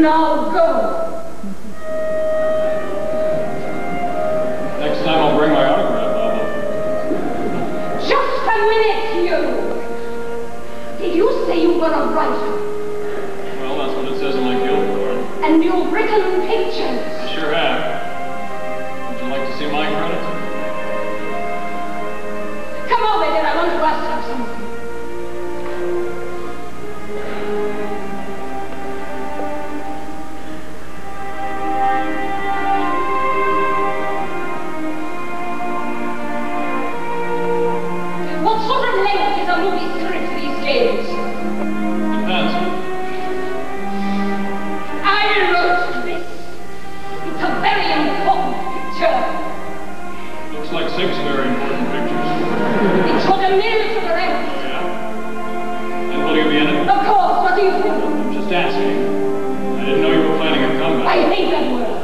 Now go. Next time I'll bring my autograph album. Just a minute, you. Did you say you were a writer? Well, that's what it says in my guild. And you've written pictures? Six very important pictures. It's for DeMille to the. Oh, yeah? And will you be in it? Of course, what do you think? I'm just asking. I didn't know you were planning a comeback. I hate that word.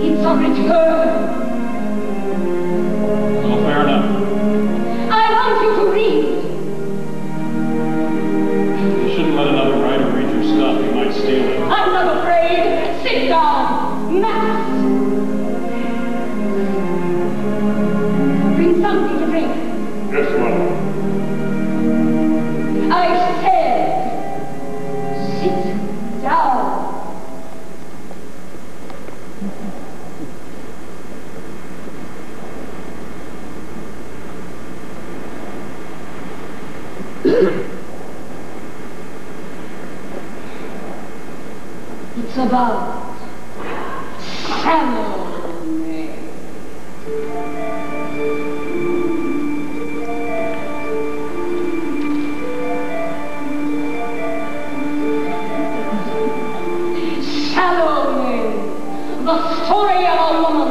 It's a return. It's about the story of a woman,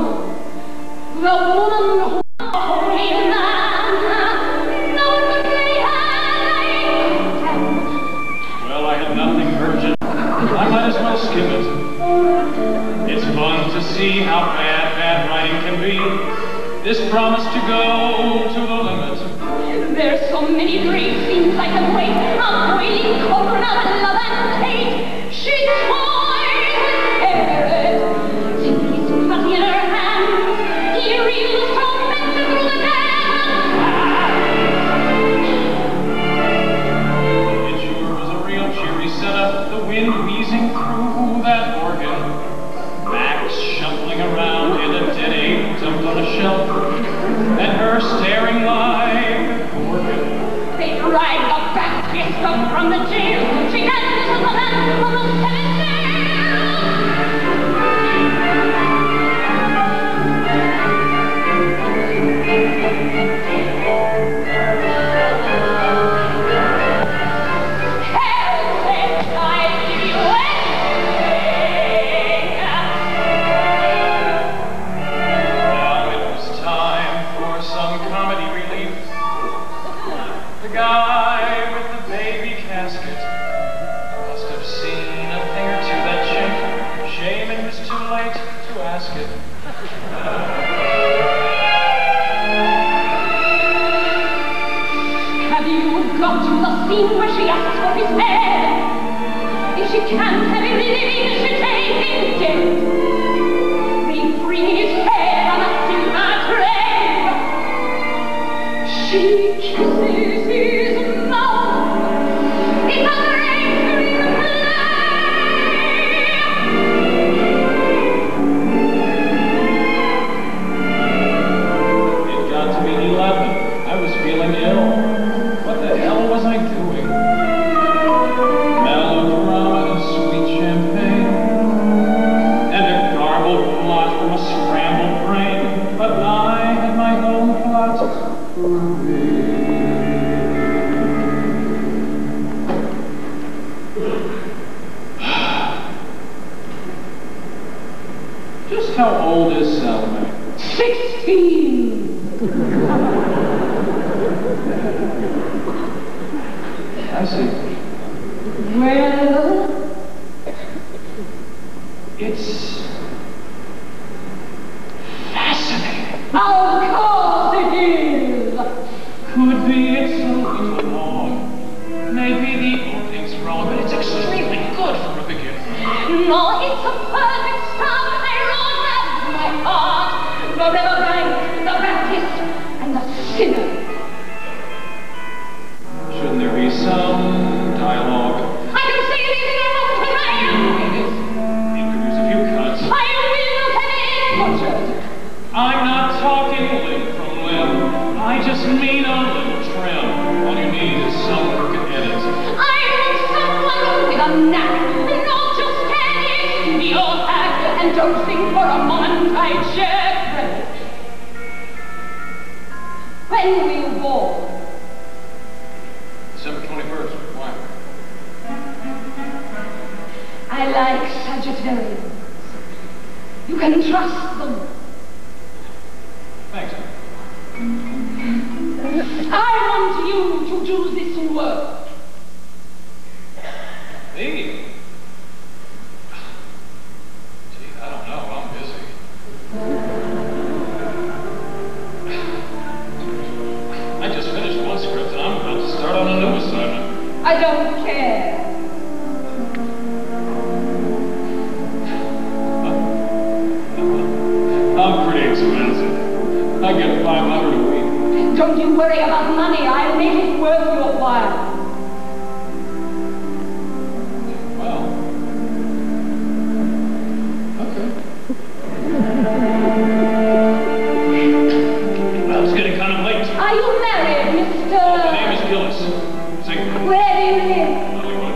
the woman who only man, no one could say I can. Well, I had nothing urgent. I might as well skip it. It's fun to see how bad bad writing can be. This promise to go to the limit. There's so many great scenes I can wait. A boiling cauldron of love and hate. She that organ. Max shuffling around in a ape dumped on a shelf. And her staring up from the jail. She dances with the man Have you got to the scene where she asks for his head? If she can't I see. Well, it's fascinating. Of course it is. Could be it's something wrong. Maybe the opening's wrong, but it's extremely good for a beginner. No, it's a perfect start. I run out my heart. Forever blank, the Baptist, and the sinner. Limb. I just mean a little trim. All you need is some crooked edit. I want someone with a knack, and not just any studio hack, and don't think for a moment I share credit. When were you born? December 21st. Why? I like Sagittarians. You can trust them. Thanks. I want you to do this work. Me? Gee, I don't know. I'm busy. I just finished one script and I'm about to start on a new assignment. I don't care. I'm pretty expensive. I get 500 a week. Don't you worry about money. I'll make it worth your while. Well. Okay. Well, it's getting kind of late. Are you married, Mr. Oh, my name is Gillis. Single. Where do you live? Hollywood.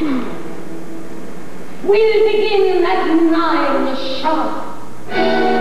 We'll begin at nine sharp.